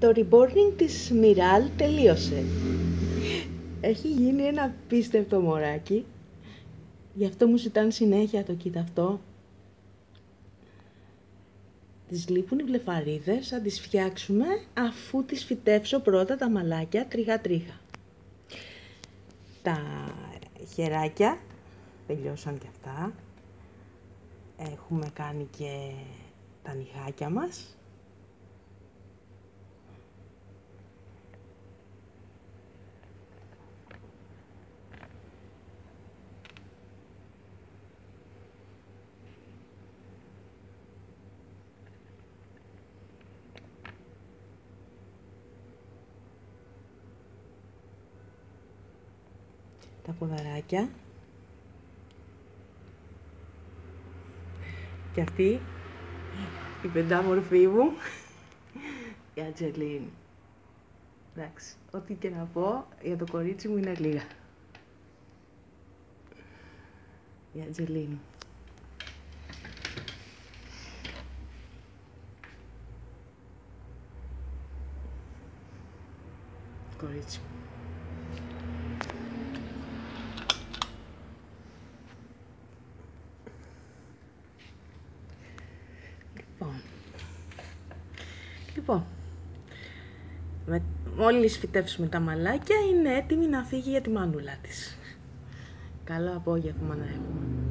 Το reborning της Μιράλ τελείωσε. Έχει γίνει ένα απίστευτο μωράκι. Γι' αυτό μου ζητάνε συνέχεια το κοίτα αυτό. Τις λείπουν οι βλεφαρίδες, θα τις φτιάξουμε αφού τις φυτέψω πρώτα τα μαλάκια τρίχα τρίχα. Τα χεράκια τελειώσαν και αυτά. Έχουμε κάνει και τα νυχάκια μας. Τα ποδαράκια. Και αυτή η πεντάμορφή μου. Η Ατζελίν εντάξει, ό,τι και να πω για το κορίτσι μου είναι λίγα. Η Ατζελίν κορίτσι μου Λοιπόν, λοιπόν με, μόλις φυτέψουμε τα μαλάκια είναι έτοιμη να φύγει για τη μανούλα της. Καλό απόγευμα να έχουμε.